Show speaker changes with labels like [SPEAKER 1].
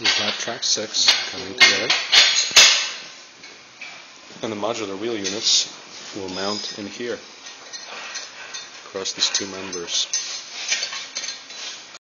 [SPEAKER 1] We have track 6 coming together. And the modular wheel units will mount in here across these two members.